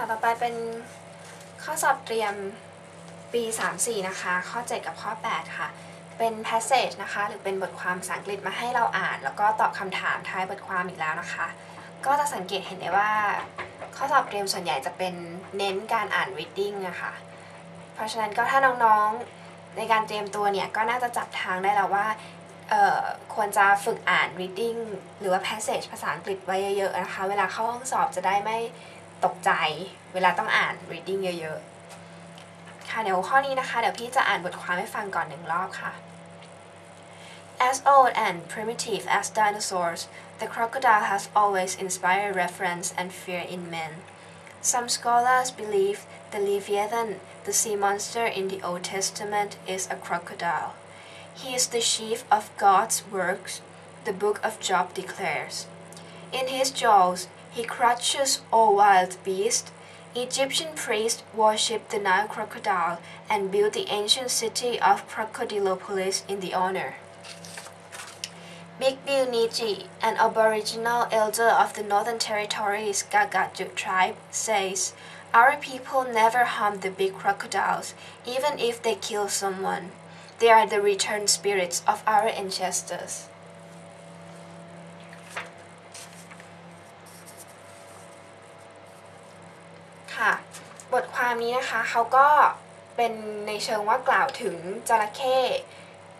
่ะต่อไปเป็นข้อสอบเตรียมปี 3-4 นะคะ ข้อ 7 กับข้อ 8 ค่ะ เป็น passage นะคะ หรือเป็นบทความภาษาอังกฤษมาให้เราอ่าน แล้วก็ตอบคำถามท้ายบทความอีกแล้วนะคะ ก็จะสังเกตเห็นได้ว่า ข้อสอบเตรียมส่วนใหญ่จะเป็นเน้นการอ่าน reading นะคะเพราะฉะนั้นก็ถ้าน้องๆ ในการเตรียมตัวเนี่ย ก็น่าจะจับทางได้แล้วว่าควรจะฝึกอ่าน reading หรือว่า passage ภาษาอังกฤษไว้เยอะๆนะคะ เวลาเข้าห้องสอบจะได้ไม่ ตกใจ เวลาต้องอ่าน reading เยอะๆ ค่ะเดี๋ยวข้อนี้นะคะ เดี๋ยวพี่จะอ่านบทความให้ฟังก่อนหนึ่งรอบค่ะ As old and primitive as dinosaurs, the crocodile has always inspired reverence and fear in men. Some scholars believe the Leviathan, the sea monster in the Old Testament, is a crocodile. He is the chief of God's works, the book of Job declares. In his jaws, he crushes all wild beasts. Egyptian priests worshipped the Nile crocodile and built the ancient city of Crocodilopolis in the honor. Big Bill Niji, an aboriginal elder of the Northern Territories Gagaju tribe, says, Our people never harm the big crocodiles, even if they kill someone. They are the returned spirits of our ancestors. ค่ะ บทความนี้นะคะเขาก็เป็นในเชิงว่ากล่าวถึงจระเข้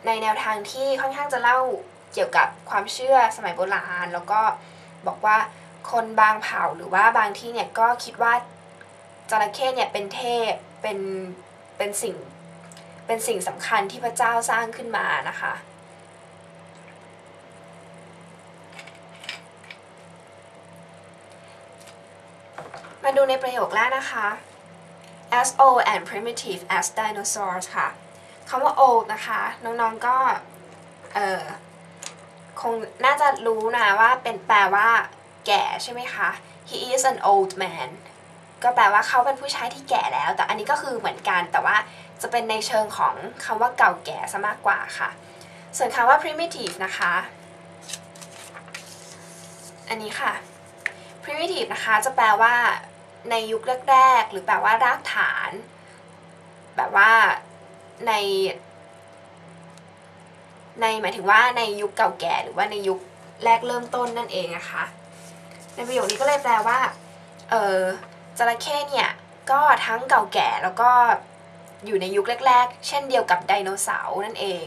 ในแนวทางที่ค่อนข้างจะเล่าเกี่ยวกับความเชื่อสมัยโบราณ แล้วก็บอกว่าคนบางเผ่าหรือว่าบางที่เนี่ยก็คิดว่าจระเข้เนี่ยเป็นเทพเป็นเป็นสิ่งเป็นสิ่งสำคัญที่พระเจ้าสร้างขึ้นมานะคะ มาดูในประโยคแรกนะคะ as old and primitive as dinosaurs ค่ะคำว่า old นะคะ น้องๆก็เออคงน่าจะรู้นะว่าเป็นแปลว่าแก่ใช่ไหมคะ he is an old man ก็แปลว่าเขาเป็นผู้ชายที่แก่แล้ว แต่อันนี้ก็คือเหมือนกัน แต่ว่าจะเป็นในเชิงของคำว่าเก่าแก่ซะมากกว่าค่ะ ส่วนคำว่า primitive นะคะ อันนี้ค่ะ primitive นะคะจะแปลว่าในยุคแรกๆ หรือแปลว่ารากฐาน แบบว่าใน ในหมายถึงว่าในยุคเก่าแก่หรือว่าในยุคแรกเริ่มต้นนั่นเองนะคะในประโยคนี้ก็เลยแปลว่าเออจระเข้เนี่ยก็ทั้งเก่าแก่แล้วก็อยู่ในยุคแรก ๆ เช่นเดียวกับไดโนเสาร์นั่นเอง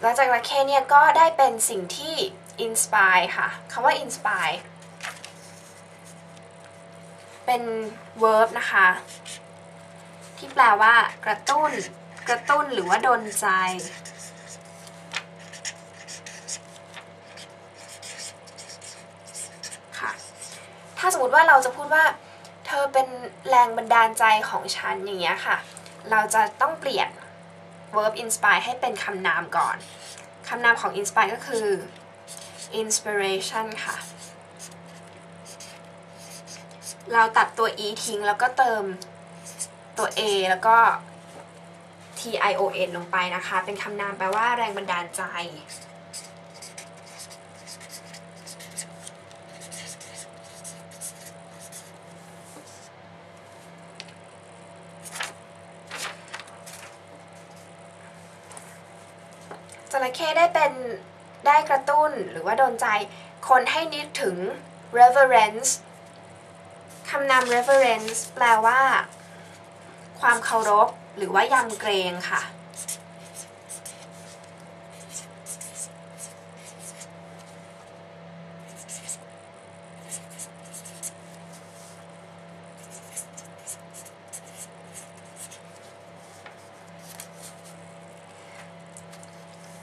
แล้วจระเข้เนี่ยก็ได้เป็นสิ่งที่ inspire ค่ะคำว่า inspire เป็น verb นะคะ ที่แปลว่ากระตุ้น กระตุ้นหรือว่าดนใจ ค่ะ ถ้าสมมติว่าเราจะพูดว่า เธอเป็นแรงบันดาลใจของฉันอย่างเงี้ยค่ะ เราจะต้องเปลี่ยน verb inspire ให้เป็นคำนามก่อน คำนามของ inspire ก็คือ inspiration ค่ะ เราตัดตัว e ทิ้งแล้วก็เติมตัว a แล้วก็ t i o n ลงไปนะคะ เป็นคำนามแปลว่าแรงบันดาลใจ จระเข้ได้เป็นได้กระตุ้นหรือว่าโดนใจ คนให้นึกถึง reverence ำนาม reverence แปลว่า ความเคารพ หรือว่ายำเกรงค่ะ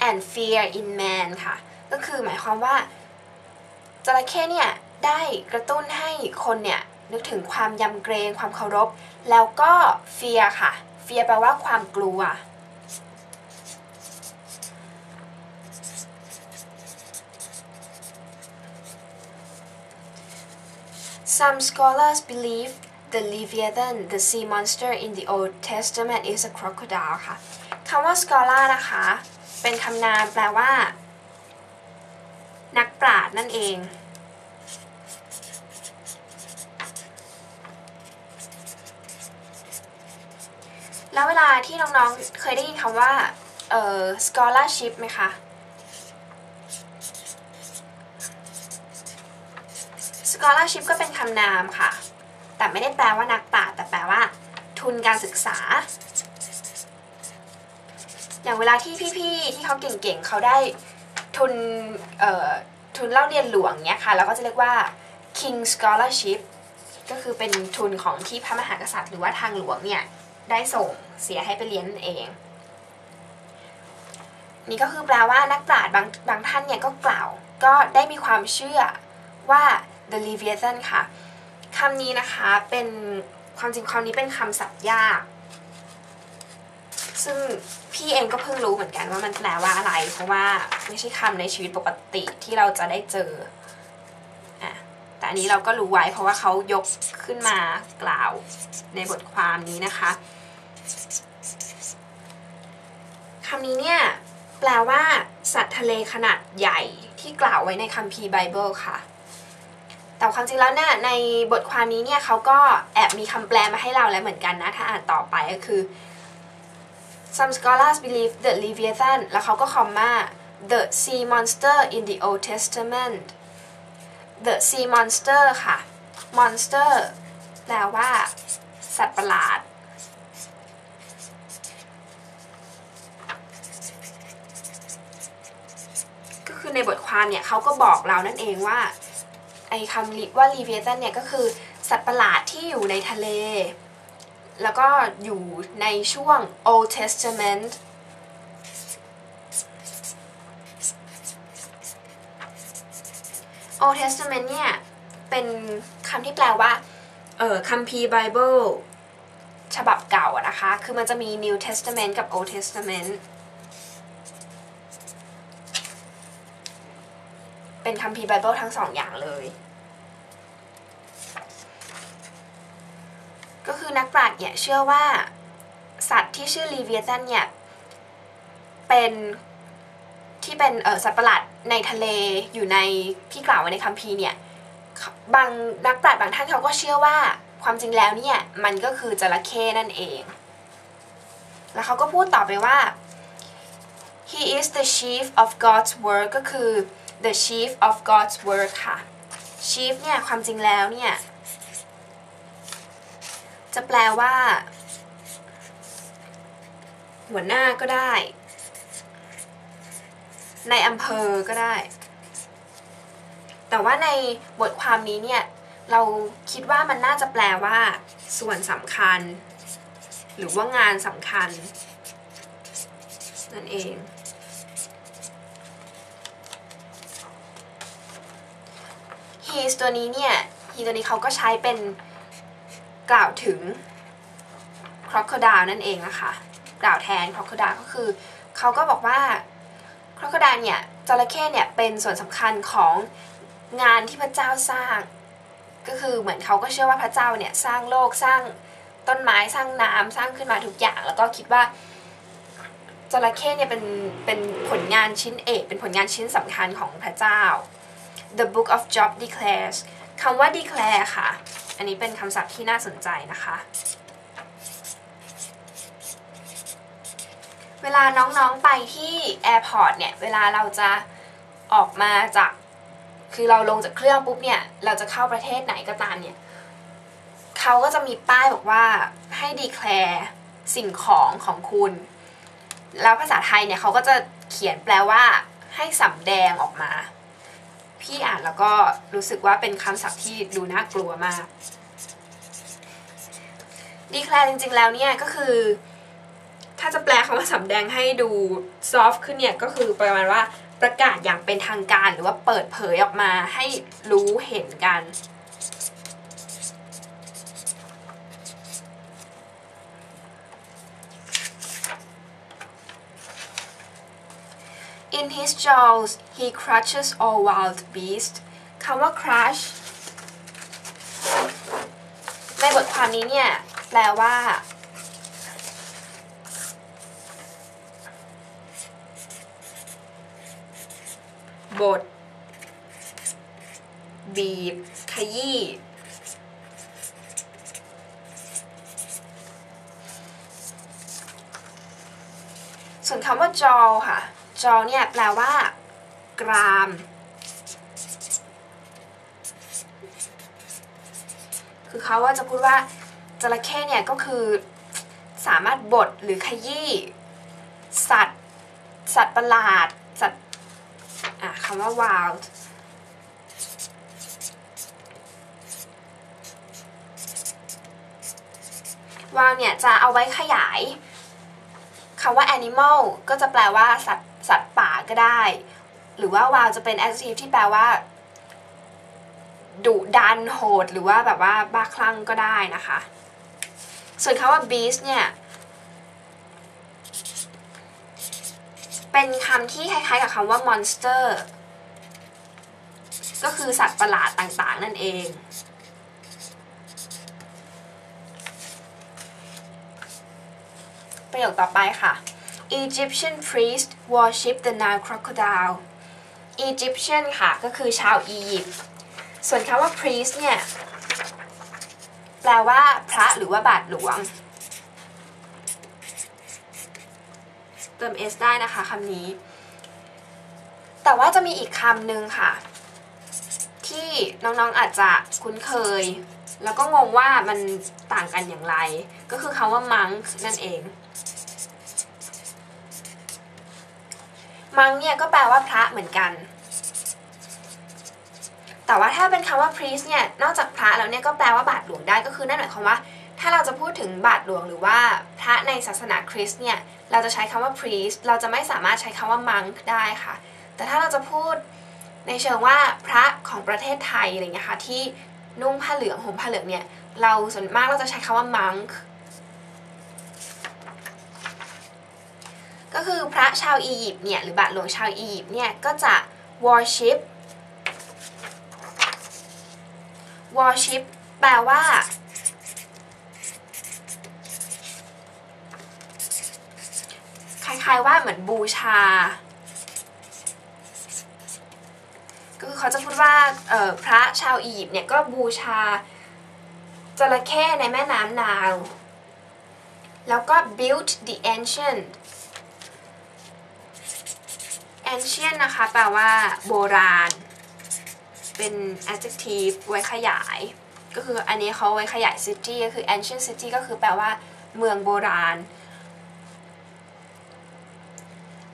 and fear in man ค่ะ ก็คือหมายความว่าจระเข้เนี่ยได้กระตุ้นให้คนเนี่ย นึกถึงความยำเกรงความเคารพ แล้วก็ fear ค่ะ fear แปลว่าความกลัว Some scholars believe the Leviathan the sea monster in the Old Testament is a crocodile ค่ะคำว่า scholar นะคะ เป็นคำนามแปลว่า นักปราชญ์นั่นเอง แล้วเวลาที่น้องๆเคยได้ยินคำว่าเอ่อ scholarship ไหมคะ scholarship ก็เป็นคำนามค่ะ แต่ไม่ได้แปลว่านักปราชญ์แต่แปลว่า ทุนการศึกษา อย่างเวลาที่พี่ๆ ที่เขาเก่งๆ เขาได้ทุนเอ่อทุนเล่าเรียนหลวงเนี้ยค่ะเราก็จะเรียกว่า King Scholarship ก็คือเป็นทุนของที่พระมหากษัตริย์หรือว่าทางหลวงเนี่ย ได้ส่งเสียให้ไปเรียนนั่นเอง นี่ก็คือแปลว่านักปราชญ์บางบางท่านเนี่ยก็กล่าว ก็ได้มีความเชื่อว่า the Leviathan ค่ะคำนี้นะคะเป็นความจริงคำนี้เป็นคำศัพท์ยาก ซึ่งพี่เองก็เพิ่งรู้เหมือนกันว่ามันแปลว่าอะไร เพราะว่าไม่ใช่คำในชีวิตปกติที่เราจะได้เจออะแต่อันนี้เราก็รู้ไว้เพราะว่าเขายกขึ้นมากล่าวในบทความนี้นะคะ คำนี้เนี่ย แปลว่า สัตว์ทะเลขนาดใหญ่ที่กล่าวไว้ในคัมภีร์ไบเบิลค่ะ แต่ความจริงแล้วเนี่ยในบทความนี้เนี่ยเขาก็แอบมีคำแปลมาให้เราแล้วเหมือนกันนะ ถ้าอ่านต่อไปก็คือ some scholars believe the Leviathan แล้วเขาก็คอมมา the sea monster in the Old Testament the sea monster ค่ะ monster แปลว่า สัตว์ประหลาด คือในบทความเนี่ยเขาก็บอกเรานั่นเองว่าไอ้คำว่า Leviathan เนี่ยก็คือสัตว์ประหลาดที่อยู่ในทะเล แล้วก็อยู่ในช่วง Old Testament Old Testament เนี่ย เป็นคำที่แปลว่า เออคัมภีร์ไบเบิลฉบับเก่านะคะ คือมันจะมี New Testament กับ Old Testament เป็นคัมภีร์ไบเบิลทั้งสองอย่างเลย ก็คือนักปราชญ์เนี่ยเชื่อว่าสัตว์ที่ชื่อลีเวียตันเนี่ยเป็นที่เป็นเออสัตว์ประหลาดในทะเลอยู่ในที่กล่าวไว้ในคัมภีร์เนี่ยบางนักปราชญ์บางท่านเขาก็เชื่อว่าความจริงแล้วเนี่ยมันก็คือจระเข้นั่นเอง แล้วเขาก็พูดต่อไปว่า he is the chief of God's work ก็คือ the chief of God's work ค่ะ chief เนี่ยความจริงแล้วเนี่ย จะแปลว่า หัวหน้าก็ได้ ในอำเภอก็ได้ แต่ว่าในบทความนี้เนี่ย เราคิดว่ามันน่าจะแปลว่า ส่วนสำคัญ หรือว่างานสำคัญนั่นเอง he ตัวนี้เนี่ย he ตัวนี้เขาก็ใช้เป็นกล่าวถึง crocodile นั่นเองนะคะ กล่าวแทน crocodile ก็คือเขาก็บอกว่า crocodile เนี่ยจระเข้เนี่ยเป็นส่วนสำคัญของงานที่พระเจ้าสร้าง ก็คือเหมือนเขาก็เชื่อว่าพระเจ้าเนี่ยสร้างโลกสร้างต้นไม้สร้างน้ำสร้างขึ้นมาทุกอย่าง แล้วก็คิดว่าจระเข้เนี่ยเป็นเป็นผลงานชิ้นเอกเป็นผลงานชิ้นสำคัญของพระเจ้า The Book of Job declares คำว่า declare ค่ะ อันนี้เป็นคำศัพท์ที่น่าสนใจนะคะ เวลาน้องๆไปที่ airport เนี่ย เวลาเราจะออกมาจาก คือเราลงจากเครื่องปุ๊บเนี่ย เราจะเข้าประเทศไหนก็ตามเนี่ย เขาก็จะมีป้ายบอกว่าให้ declare สิ่งของของคุณ แล้วภาษาไทยเนี่ยเขาก็จะเขียนแปลว่าให้สำแดงออกมา พี่อ่านแล้วก็รู้สึกว่าเป็นคำศัพท์ที่ดูน่ากลัวมากดีแคลร์จริงๆแล้วเนี่ยก็คือ ถ้าจะแปลคำว่าสำแดงให้ดูซอฟขึ้นเนี่ยก็คือประมาณว่าประกาศอย่างเป็นทางการหรือว่าเปิดเผยออกมาให้รู้เห็นกัน In his jaws he crushes all wild beasts คำว่า crush ในบทความนี้เนี่ย แปลว่า บท บีบ ขยี้ ส่วนคำว่า jaw ค่ะ jaw เนี่ยแปลว่า กราม คือเขาว่าจะพูดว่าจระเข้เนี่ยก็คือสามารถบดหรือขยี้ สัตว์ สัตว์ประหลาด สัตว์อะคำว่า wild วาวเนี่ยจะเอาไว้ขยายคำว่า animal ก็จะแปลว่าสัตว์ ก็ได้ หรือว่าวาวจะเป็น adjective ที่แปลว่าดุดันโหด หรือว่าแบบว่าบ้าคลั่งก็ได้นะคะ ส่วนคำว่า beast เนี่ยเป็นคำที่คล้ายๆกับคำว่า monster ก็คือสัตว์ประหลาดต่างๆ นั่นเอง ประโยคต่อไปค่ะ Egyptian priest worship the Nile crocodile Egyptian ค่ะ ก็คือชาวอียิปต์ส่วนคำว่า priest เนี่ย แปลว่าพระหรือว่าบาทหลวง เติม s ได้นะคะคำนี้ แต่ว่าจะมีอีกคำหนึ่งค่ะ ที่น้องๆอาจจะคุ้นเคย แล้วก็งงว่ามันต่างกันอย่างไร ก็คือคำว่า monk นั่นเอง มังเนี่ยก็แปลว่าพระเหมือนกัน แต่ว่าถ้าเป็นคำว่า priest เนี่ย นอกจากพระแล้วเนี่ยก็แปลว่าบาทหลวงได้ ก็คือนั่นหมายความว่า ถ้าเราจะพูดถึงบาทหลวงหรือว่าพระในศาสนาคริสต์เนี่ย เราจะใช้คำว่า priest เราจะไม่สามารถใช้คำว่า monk ได้ค่ะ แต่ถ้าเราจะพูดในเชิงว่าพระของประเทศไทยอะไรเงี้ยค่ะที่นุ่งผ้าเหลืองห่มผ้าเหลืองเนี่ย เราส่วนมากเราจะใช้คำว่า monk ก็คือพระชาวอียิปต์เนี่ยหรือบาทหลวงชาวอียิปต์เนี่ยก็จะ worship worship แปลว่า คล้ายๆว่าเหมือนบูชา ก็คือเขาจะพูดว่าพระชาวอียิปต์เนี่ยก็บูชาจระเข้ในแม่น้ำนาว แล้วก็ built the ancient ancient นะคะแปลว่าโบราณ เป็น adjective ไว้ขยาย ก็คืออันนี้เขาไว้ขยาย city ก็คือ ancient city ก็คือแปลว่าเมืองโบราณ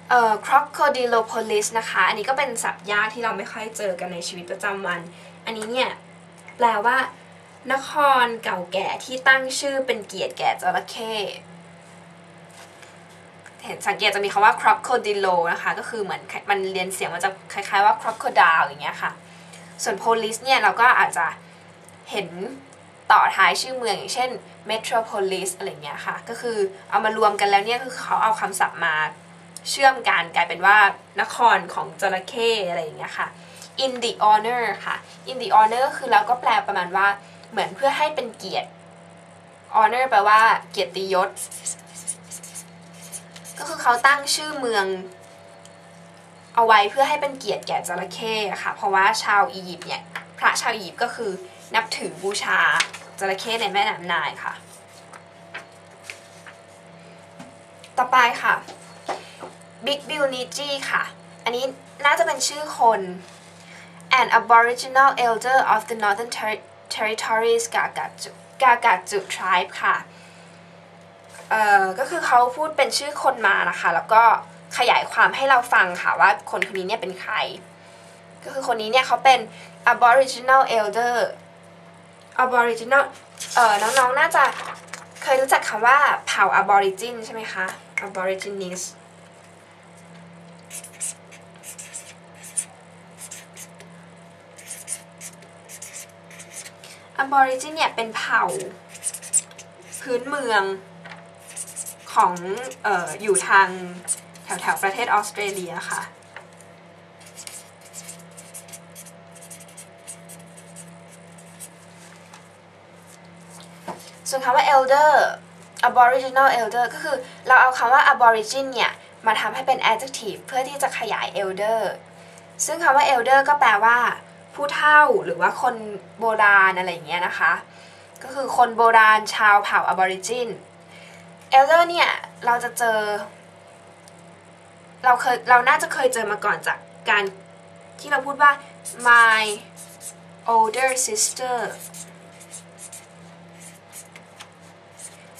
เอ่อ crocodilopolis นะคะ อันนี้ก็เป็นศัพท์ยากที่เราไม่ค่อยเจอกันในชีวิตประจำวัน อันนี้เนี่ย แปลว่า นครเก่าแก่ที่ตั้งชื่อเป็นเกียรติแก่จระเข้ เห็นสังเกตจะมีคำว่า crocodilo นะคะก็คือเหมือนมันเรียนเสียงมันจะคล้ายๆว่า crocodile อย่างเงี้ยค่ะ ส่วน police เนี่ยเราก็อาจจะเห็นต่อท้ายชื่อเมืองอย่างเช่น metropolis อะไรเงี้ยค่ะ ก็คือเอามารวมกันแล้วเนี่ยคือเขาเอาคำศัพท์มาเชื่อมกันกลายเป็นว่านครของจระเข้อะไรอย่างเงี้ยค่ะ in the honor ค่ะ in the honor คือเราก็แปลประมาณว่าเหมือนเพื่อให้เป็นเกียรติ honor แปลว่าเกียรติยศ ก็คือเขาตั้งชื่อเมือง เอาไว้เพื่อให้เป็นเกียรติแก่จระเข้ค่ะ เพราะว่าชาวอียิปต์เนี่ยพระชาวอียิปต์ก็คือนับถือบูชาจระเข้ในแม่น้ำนายค่ะ ต่อไปค่ะ Big Bill n i j i ค่ะ อันนี้น่าจะเป็นชื่อคน an aboriginal elder of the northern territories Gagatu Gagatu tribe ค่ะ เอ่อก็คือเขาพูดเป็นชื่อคนมานะคะ แล้วก็ขยายความให้เราฟังค่ะว่าคนคนนี้เนี่ยเป็นใคร ก็คือคนนี้เนี่ยเขาเป็น aboriginal elder aboriginal เอ่อน้องๆน่าจะเคยรู้จักคำว่าเผ่า aborigin ใช่ไหมคะ aborigines aborigin เนี่ยเป็นเผ่า พื้นเมือง ของเอ่ออยู่ทางแถวแถวประเทศออสเตรเลียค่ะ ส่วนคำว่า elder aboriginal elder ก็คือเราเอาคำว่า aborigin เนี่ยมาทำให้เป็น adjective เพื่อที่จะขยาย elder ซึ่งคำว่า elder ก็แปลว่า ผู้เฒ่าหรือว่าคนโบราณอะไรอย่างเงี้ยนะคะ ก็คือคนโบราณชาวเผ่า aborigin elder เนี่ย เราจะเจอ เราเคยเราน่าจะเคยเจอมาก่อนจากการที่เราพูดว่า my older sister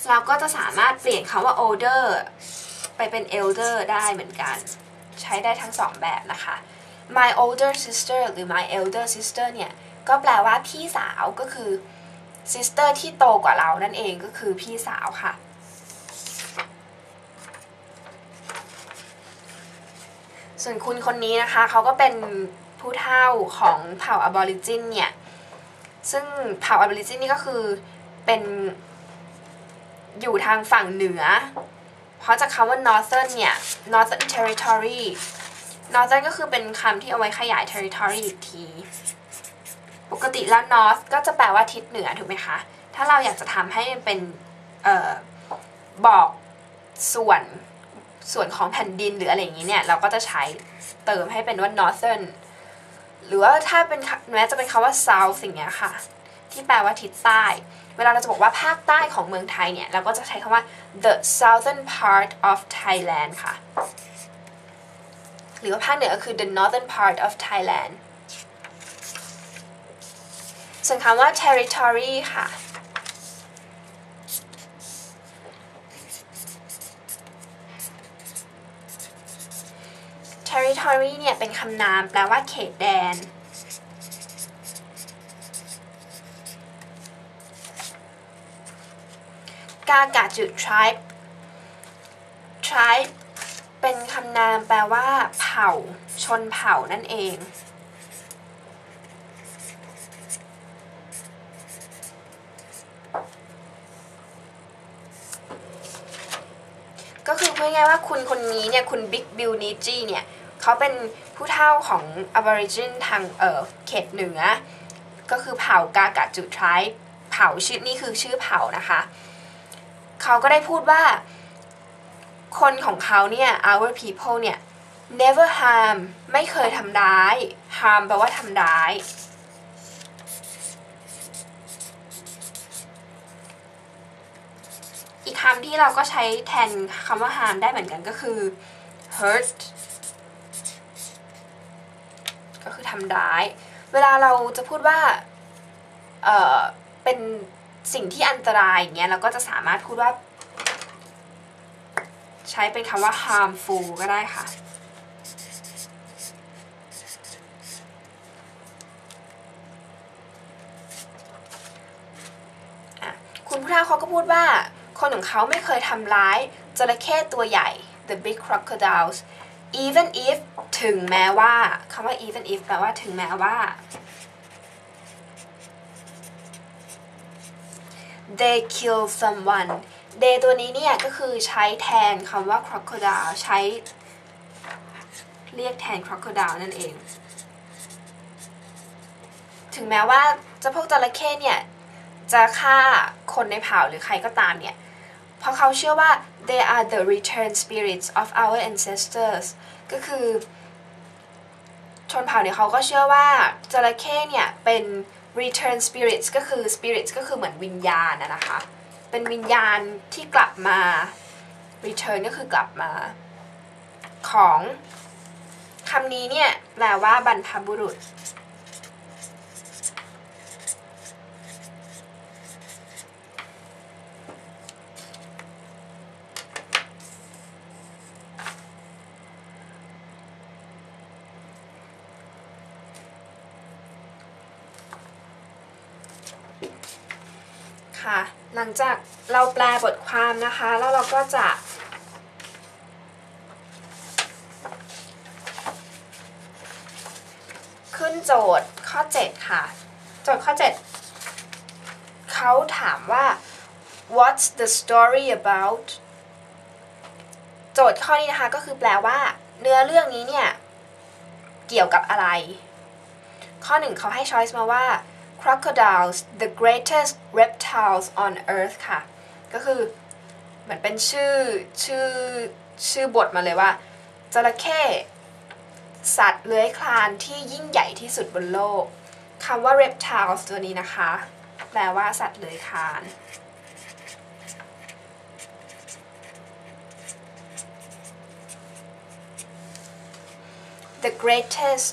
เราก็จะสามารถเปลี่ยนคำว่า older ไปเป็น elder ได้เหมือนกัน ใช้ได้ทั้งสองแบบนะคะ my older sister หรือ my elder sister เนี่ย ก็แปลว่าพี่สาวก็คือ sister ที่โตกว่าเรานั่นเองก็คือพี่สาวค่ะ ส่วนคุณคนนี้นะคะเขาก็เป็นผู้เฒ่าของเผ่าอบอริจินเนี่ยซึ่งเผ่าอบอริจินนี่ก็คือเป็นอยู่ทางฝั่งเหนือ เพราะจากคำว่า northern เนี่ย northern territory northern ก็คือเป็นคำที่เอาไว้ขยาย territory อีกที ปกติแล้ว north ก็จะแปลว่าทิศเหนือถูกไหมคะ ถ้าเราอยากจะทำให้มันเป็น เอ่อ บอกส่วน ส่วนของแผ่นดินหรืออะไรอย่างนี้เนี่ย เราก็จะใช้เติมให้เป็นว่า northern หรือว่าถ้าเป็นแม้จะเป็นคำว่า south สิ่งเงี้ยค่ะ ที่แปลว่าทิศใต้ เวลาเราจะบอกว่าภาคใต้ของเมืองไทยเนี่ย เราก็จะใช้คำว่า the southern part of Thailand ค่ะ หรือว่าภาคเหนือก็คือ the northern part of Thailand ส่วนคำว่า territory ค่ะ territory เนี่ย เป็นคำนามแปลว่าเขตแดน กากาจุ tribe tribe เป็นคำนามแปลว่า เผ่า ชนเผ่านั่นเองก็คือพูดง่ายว่าคุณคนนี้เนี่ย คุณบิ๊กบิลนิจีเนี่ย เขาเป็นผู้เฒ่าของ Aborigin ทางเอ่อเขตเหนือ ก็คือเผ่ากากาจุ tribe เผ่าชื่อนี่คือชื่อเผ่านะคะ เขาก็ได้พูดว่า คนของเขาเนี่ย our people เนี่ย never harm ไม่เคยทำร้าย harm แปลว่าทำร้าย อีกคำที่เราก็ใช้แทนคำว่า harm ได้เหมือนกันก็คือ hurt ก็คือทำร้าย เวลาเราจะพูดว่าเออเป็นสิ่งที่อันตรายอย่างเงี้ยเราก็จะสามารถพูดว่า ใช้เป็นคำว่า harmful ก็ได้ค่ะ คุณผู้ท่าเขาก็พูดว่า คนของเขาไม่เคยทำร้ายจระเข้ตัวใหญ่ the big crocodiles even if ถึงแม้ว่าคำว่า even if แปลว่าถึงแม้ว่า they kill someone they ตัวนี้เนี่ยก็คือใช้แทนคำว่า crocodile ใช้ เรียกแทน crocodile นั่นเอง ถึงแม้ว่าเจะพวกจระเข้เนี่ย จะฆ่าคนในเผ่าหรือใครก็ตามเนี่ย เพราะเขาเชื่อว่า they are the return spirits of our ancestors ก็คือ ชนเผ่าเนี่ยเขาก็เชื่อว่าจระเข้เนี่ยเป็น return spirits ก็คือ spirits ก็คือเหมือนวิญญาณนะคะ เป็นวิญญาณที่กลับมา return ก็คือกลับมาของคำนี้เนี่ยแปลว่าบรรพบุรุษ หลังจากเราแปลบทความนะคะ แล้วเราก็จะ ขึ้นโจทย์ข้อ 7 ค่ะ โจทย์ข้อ 7 เขาถามว่า what's the story about โจทย์ข้อนี้นะคะก็คือแปลว่า เนื้อเรื่องนี้เนี่ย เกี่ยวกับอะไร ข้อหนึ่งเขาให้ choice มาว่า crocodiles the greatest reptiles on earth ค่ะ ก็คือเหมือนเป็นชื่อชื่อชื่อบทมาเลยว่าจระเข้สัตว์เลื้อยคลานที่ยิ่งใหญ่ที่สุดบนโลกคำว่า reptiles ตัวนี้นะคะ แปลว่าสัตว์เลื้อยคลาน the greatest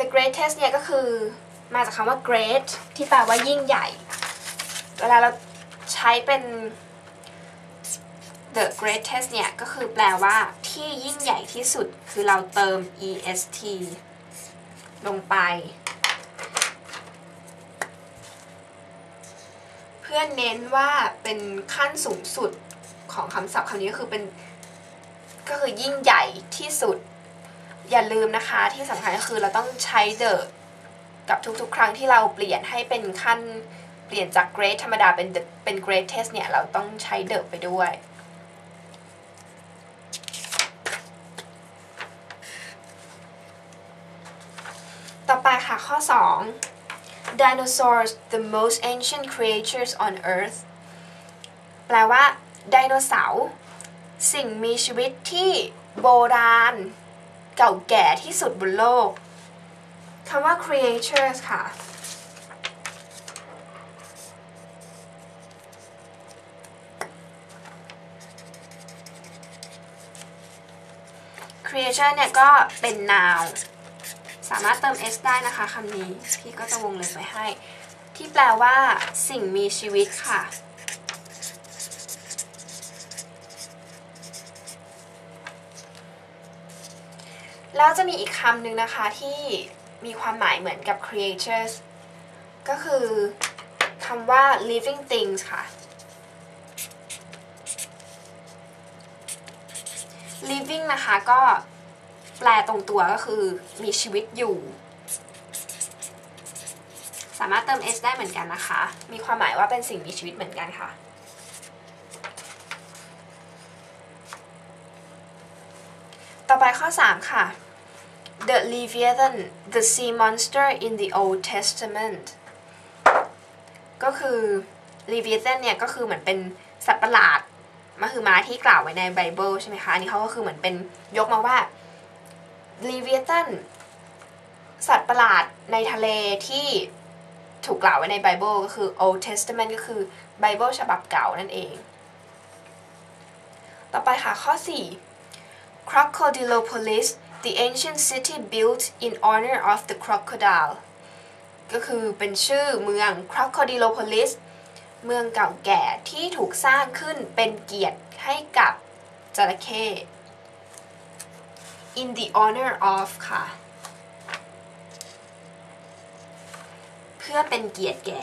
the greatest เนี่ยก็คือ มาจากคำว่า great ที่แปลว่ายิ่งใหญ่ เวลาเราใช้เป็น the greatest เนี่ย ก็คือแปลว่าที่ยิ่งใหญ่ที่สุดคือเราเติม est ลงไป เพื่อเน้นว่าเป็นขั้นสูงสุดของคำศัพท์คำนี้ก็คือเป็น ก็คือยิ่งใหญ่ที่สุด อย่าลืมนะคะที่สำคัญก็คือเราต้องใช้ the กับทุกๆ ครั้งที่เราเปลี่ยนให้เป็นขั้นเปลี่ยนจาก great ธรรมดาเป็น เป็น greatest เนี่ย เราต้องใช้ the ไปด้วย ต่อไปค่ะ ข้อ 2 dinosaurs the most ancient creatures on earth แปลว่าไดโนเสาร์สิ่งมีชีวิตที่โบราณ เก่าแก่ที่สุดบนโลก คำว่า creatures ค่ะ creature เนี่ยก็เป็น noun สามารถเติม s ได้นะคะคำนี้ พี่ก็จะวงเล็บไว้ให้ ที่แปลว่า สิ่งมีชีวิตค่ะ แล้วจะมีอีกคำหนึ่งนะคะที่ มีความหมายเหมือนกับ creatures ก็คือคำว่า living things ค่ะ living นะคะก็แปลตรงตัวก็คือมีชีวิตอยู่ สามารถเติม s ได้เหมือนกันนะคะ มีความหมายว่าเป็นสิ่งมีชีวิตเหมือนกันค่ะต่อไปข้อ 3 ค่ะ The Leviathan the sea monster in the Old Testament ก็คือ Leviathan เนี่ยก็คือเหมือนเป็นสัตว์ประหลาดมหึมาที่กล่าวไว้ในไบเบิลใช่ไหมคะ อันนี้เขาก็คือเหมือนเป็นยกมาว่า Leviathan สัตว์ประหลาดในทะเลที่ถูกกล่าวไว้ในไบเบิลก็คือ Old Testament ก็คือไบเบิลฉบับเก่านั่นเอง ต่อไปค่ะข้อ 4 Crocodilopolis the ancient city built in honor of the crocodile ก็คือเป็นชื่อเมือง Crocodilopolis เมืองเก่าแก่ที่ถูกสร้างขึ้นเป็นเกียรติให้กับจระเข้ in the honor of ค่ะ เพื่อเป็นเกียรติแก่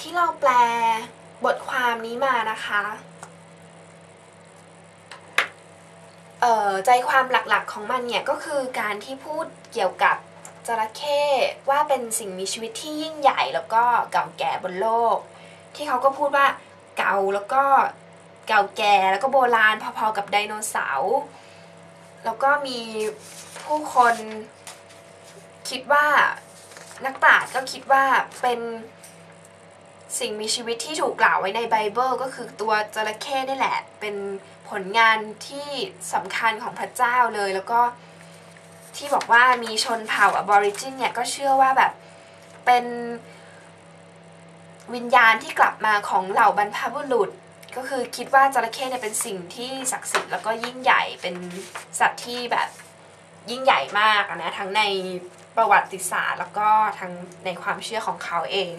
ที่เรา แปลบทความนี้มานะคะเออใจความหลักๆของมันเนี่ยก็คือการที่พูดเกี่ยวกับจระเข้ว่าเป็นสิ่งมีชีวิตที่ยิ่งใหญ่แล้วก็เก่าแก่บนโลก ที่เขาก็พูดว่าเก่าแล้วก็เก่าแก่แล้วก็โบราณพอๆกับไดโนเสาร์แล้วก็มีผู้คนคิดว่านักปราชญ์ก็คิดว่าเป็น สิ่งมีชีวิตที่ถูกกล่าวไว้ในไบเบิลก็คือตัวจระเข้นี่แหละ เป็นผลงานที่สำคัญของพระเจ้าเลย แล้วก็ที่บอกว่ามีชนเผ่าอบอริจินเนี่ยก็เชื่อว่าแบบเป็นวิญญาณที่กลับมาของเหล่าบรรพบุรุษ ก็คือคิดว่าจระเข้เนี่ยเป็นสิ่งที่ศักดิ์สิทธิ์แล้วก็ยิ่งใหญ่เป็นสัตว์ที่แบบยิ่งใหญ่มากนะทั้งในประวัติศาสตร์ แล้วก็ทั้งในความเชื่อของเขาเอง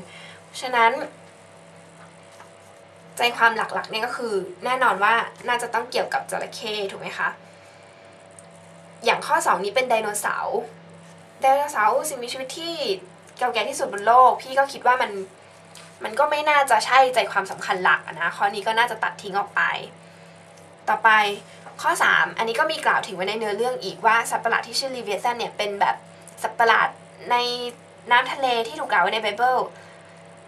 ฉะนั้น ใจความหลักๆเนี่ยก็คือแน่นอนว่าน่าจะต้องเกี่ยวกับจระเข้ถูกไหมคะ อย่างข้อ 2 นี้เป็นไดโนเสาร์ไดโนเสาร์สิ่งมีชีวิตที่เก่าแก่ที่สุดบนโลก พี่ก็คิดว่ามันมันก็ไม่น่าจะใช่ใจความสำคัญหลักนะข้อนี้ก็น่าจะตัดทิ้งออกไป ต่อไปข้อ 3 อันนี้ก็มีกล่าวถึงไว้ในเนื้อเรื่องอีกว่าสัตว์ประหลาดที่ชื่อลีเวียซันเนี่ยเป็นแบบสัตว์ประหลาดในน้ำทะเลที่ถูกกล่าวไว้ในไบเบิล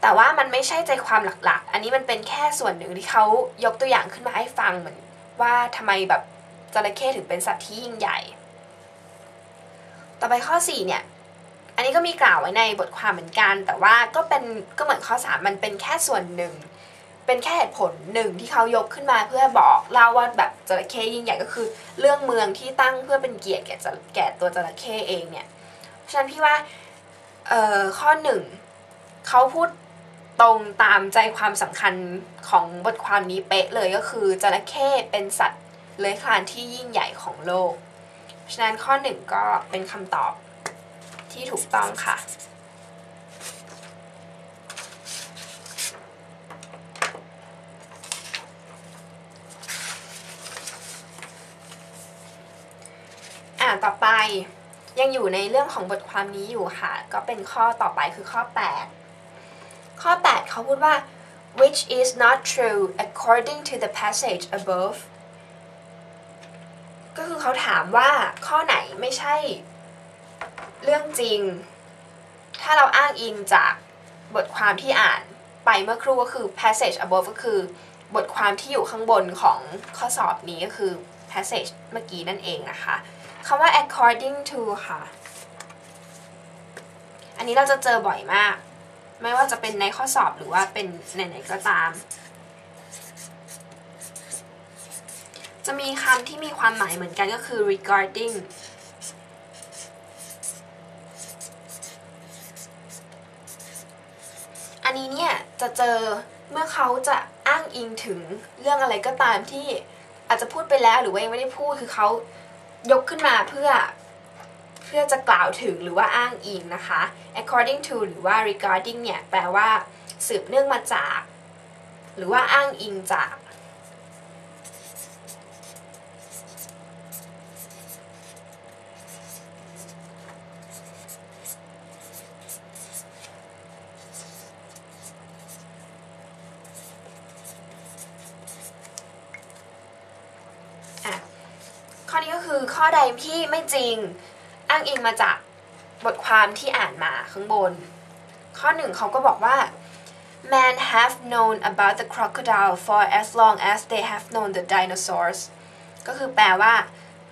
แต่ว่ามันไม่ใช่ใจความหลักๆ อันนี้มันเป็นแค่ส่วนหนึ่งที่เขายกตัวอย่างขึ้นมาให้ฟังเหมือนว่าทำไมแบบจระเข้ถึงเป็นสัตว์ที่ยิ่งใหญ่ ต่อไปข้อ4เนี่ย อันนี้ก็มีกล่าวไว้ในบทความเหมือนกัน แต่ว่าก็เป็นก็เหมือนข้อ 3 มันเป็นแค่ส่วนหนึ่ง เป็นแค่เหตุผลหนึ่งที่เขายกขึ้นมาเพื่อบอกเล่าว่าแบบจระเข้ยิ่งใหญ่ก็คือ เรื่องเมืองที่ตั้งเพื่อเป็นเกียรติแก่แก่ตัวจระเข้เองเนี่ย ฉะนั้นพี่ว่าเอ่อข้อหนึ่งเขาพูด ตรงตามใจความสำคัญของบทความนี้เป๊ะเลยก็คือจระเข้เป็นสัตว์เลื้อยคลานที่ยิ่งใหญ่ของโลก ฉะนั้นข้อหนึ่งก็เป็นคำตอบที่ถูกต้องค่ะ อ่าต่อไปยังอยู่ในเรื่องของบทความนี้อยู่ค่ะ ก็เป็นข้อต่อไปคือข้อ 8 ข้อ 8เขาพูดว่า which is not true according to the passage above ก็คือเขาถามว่าข้อไหนไม่ใช่เรื่องจริง ถ้าเราอ้างอิงจากบทความที่อ่านไปเมื่อครู่ก็คือ passage above ก็คือบทความที่อยู่ข้างบนของข้อสอบนี้ก็คือ passage เมื่อกี้นั่นเองนะคะคำว่า according to ค่ะ อันนี้เราจะเจอบ่อยมาก ไม่ว่าจะเป็นในข้อสอบหรือว่าเป็นไหนๆก็ตาม จะมีคำที่มีความหมายเหมือนกันก็คือ regarding อันนี้เนี่ยจะเจอเมื่อเขาจะอ้างอิงถึงเรื่องอะไรก็ตามที่อาจจะพูดไปแล้วหรือว่ายังไม่ได้พูดคือเขายกขึ้นมาเพื่อ เพื่อจะกล่าวถึงหรือว่าอ้างอิงนะคะ according to หรือว่า regarding เนี่ย แปลว่าสืบเนื่องมาจาก หรือว่าอ้างอิงจากอะข้อนี้ก็คือข้อใดที่ไม่จริง อ้างอิงมาจากบทความที่อ่านมาข้างบน ข้อหนึ่งเขาก็บอกว่า man have known about the crocodile for as long as they have known the dinosaurs ก็คือแปลว่า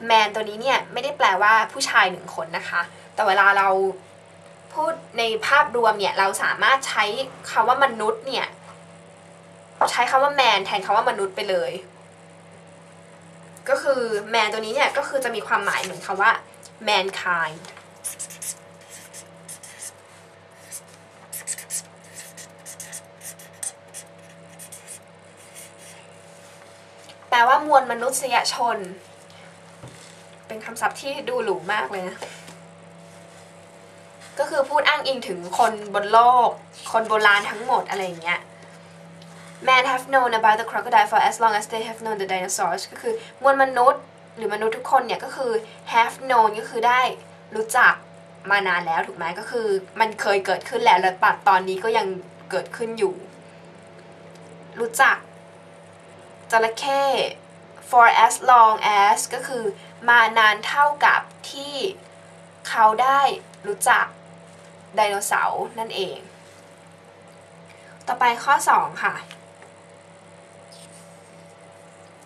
man ตัวนี้เนี่ยไม่ได้แปลว่าผู้ชายหนึ่งคนนะคะ แต่เวลาเราพูดในภาพรวมเนี่ยเราสามารถใช้คำว่ามนุษย์เนี่ยใช้คำว่า man แทนคำว่ามนุษย์ไปเลย ก็คือ man ตัวนี้เนี่ยก็คือจะมีความหมายเหมือนคำว่า mankind แปลว่ามวลมนุษยชน เป็นคำศัพท์ที่ดูหรูมากเลยนะ ก็คือพูดอ้างอิงถึงคนบนโลก คนโบราณทั้งหมดอะไรอย่างเงี้ย Man have known about the crocodile for as long as they have known the dinosaurs ก็คือมวลมนุษย์ หรือมนุษย์ทุกคนเนี่ยก็คือ have known ก็คือได้รู้จักมานานแล้วถูกไหมก็คือ มันเคยเกิดขึ้นแล้วและปัจตอนนี้ก็ยังเกิดขึ้นอยู่ รู้จักจระเข้ for as long as ก็คือมานานเท่ากับที่เขาได้รู้จักไดโนเสาร์นั่นเอง ต่อไปข้อ 2 ค่ะ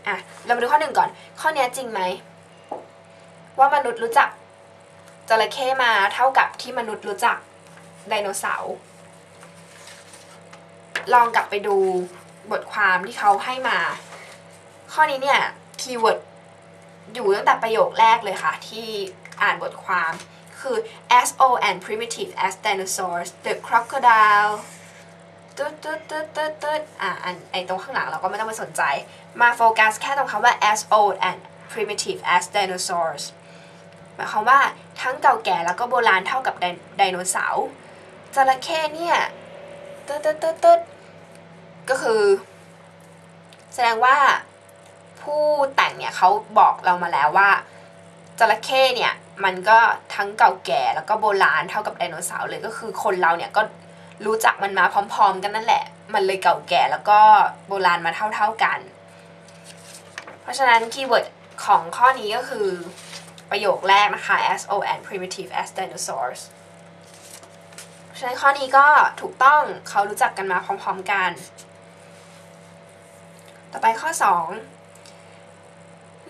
อะ เรามาดูข้อหนึ่งก่อน ข้อนี้จริงไหม ว่ามนุษย์รู้จักจระเข้มาเท่ากับที่มนุษย์รู้จักไดโนเสาร์ ลองกลับไปดูบทความที่เขาให้มา ข้อนี้เนี่ย keyword อยู่ตั้งแต่ประโยคแรกเลยค่ะ ที่อ่านบทความคือ as old and primitive as dinosaurs the crocodile ตึ๊ดตึ๊ดตึ๊ดตึ๊ดตึ๊ดอะอันไอตรงข้างหลังเราก็ไม่ต้องไปสนใจ มาโฟกัสแค่ตรงคำว่า as old and primitive as dinosaurs หมายความว่าทั้งเก่าแก่แล้วก็โบราณเท่ากับไดโนเสาร์จระเข้เนี่ยตึ๊ดตึ๊ดตึ๊ดตึ๊ดก็คือ แสดงว่าผู้แต่งเนี่ยเขาบอกเรามาแล้วว่าจระเข้เนี่ยมันก็ทั้งเก่าแก่แล้วก็โบราณเท่ากับไดโนเสาร์เลยก็คือคนเราเนี่ยก็ รู้จักมันมาพร้อม ๆ กันนั่นแหละ มันเลยเก่าแก่แล้วก็โบราณมาเท่า ๆกัน เพราะฉะนั้น keyword ของข้อนี้ก็คือประโยคแรกนะคะ as old and primitive as dinosaurs ฉะนั้นข้อนี้ก็ถูกต้องเขารู้จักกันมาพร้อม ๆ กัน ต่อไปข้อ 2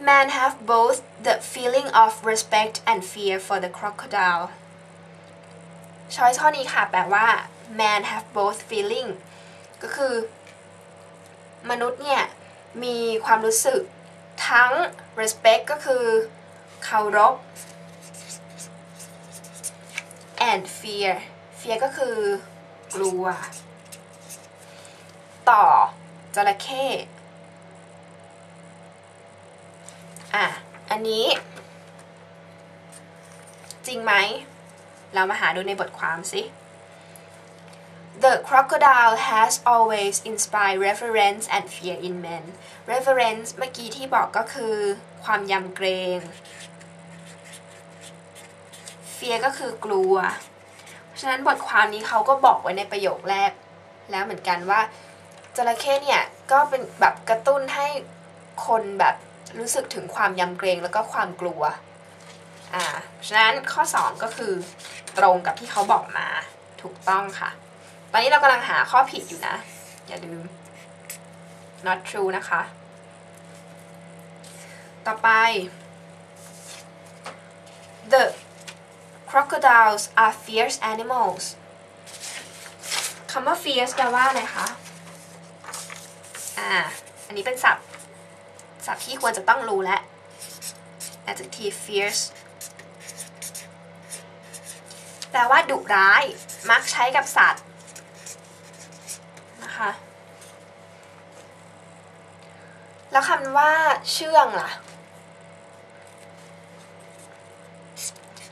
Man have both the feeling of respect and fear for the crocodile ช้อยข้อนี้ค่ะแปลว่า man have both feeling ก็คือ มนุษย์เนี่ย มีความรู้สึกทั้ง respect ก็คือเคารพ and fear fear ก็คือกลัว ต่อจระเข้อะ อันนี้ จริงไหม เรามาหาดูในบทความสิ The crocodile has always inspired reverence and fear in men. reverence เมื่อกี้ที่บอกก็คือความยำเกรง fear ก็คือกลัว เพราะฉะนั้นบทความนี้เขาก็บอกไว้ในประโยคแรก แล้วเหมือนกันว่าจระเข้เนี่ยก็เป็นแบบกระตุ้นให้คนแบบรู้สึกถึงความยำเกรงแล้วก็ความกลัว อ่า ฉะนั้นข้อ 2 ก็คือตรงกับที่เขาบอกมาถูกต้องค่ะ ตอนนี้เรากำลังหาข้อผิดอยู่นะ อย่าลืม not true นะคะ ต่อไป the crocodiles are fierce animals คำว่า fierce แปลว่าอะไรคะอ่าอันนี้เป็นศัพท์ศัพท์ที่ควรจะต้องรู้และ adjective fierce แปลว่าดุร้าย มักใช้กับสัตว์ นะคะ แล้วคำว่าเชื่องล่ะ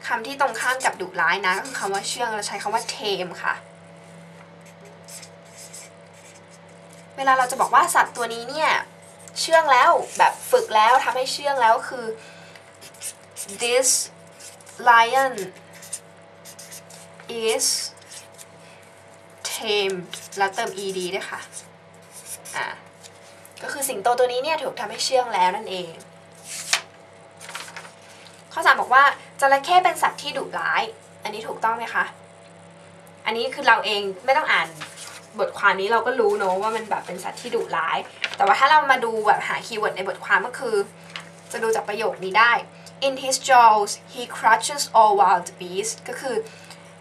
คำที่ตรงข้ามกับดุร้ายนะก็คือคำว่าเชื่องเราใช้คำว่า tame ค่ะ เวลาเราจะบอกว่าสัตว์ตัวนี้เนี่ยเชื่องแล้วแบบฝึกแล้วทำให้เชื่องแล้วคือ this lion is tame แล้วเติม ed ด้วยค่ะ อ่า ก็คือสิงโตตัวนี้เนี่ยถูกทำให้เชื่องแล้วนั่นเอง ข้อสามบอกว่าจระเข้เป็นสัตว์ที่ดุร้าย อันนี้ถูกต้องไหมคะ อันนี้คือเราเองไม่ต้องอ่านบทความนี้เราก็รู้เนอะว่ามันแบบเป็นสัตว์ที่ดุร้าย แต่ว่าถ้าเรามาดูแบบหาคีย์เวิร์ดในบทความก็คือ จะดูจากประโยคนี้ได้ in his jaws he crushes all wild beasts ก็คือ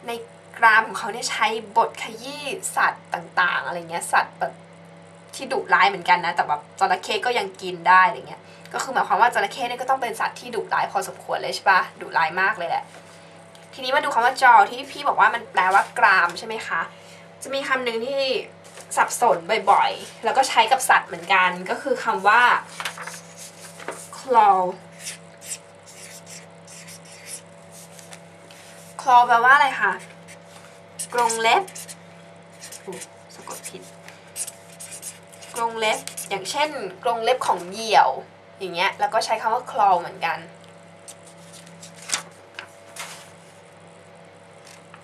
ใน กรามของเขาเนี่ยใช้บทขยี้สัตว์ต่างๆ อะไรเงี้ยสัตว์แบบที่ดุร้ายเหมือนกันนะ แต่แบบจระเข้ก็ยังกินได้อะไรเงี้ยก็คือหมายความว่าจระเข้เนี่ยก็ต้องเป็นสัตว์ที่ดุร้ายพอสมควรเลยใช่ปะดุร้ายมากเลยแหละทีนี้มาดูคำว่า jaw ที่พี่บอกว่ามันแปลว่ากรามใช่ไหมคะ จะมีคำหนึ่งที่สับสนบ่อยๆ แล้วก็ใช้กับสัตว์เหมือนกันก็คือคำว่า claw claw แปลว่าอะไรคะ กรงเล็บสะกดผิด กรงเล็บ อย่างเช่น กรงเล็บของเหยี่ยว อย่างเงี้ย แล้วก็ใช้คำว่า claw เหมือนกัน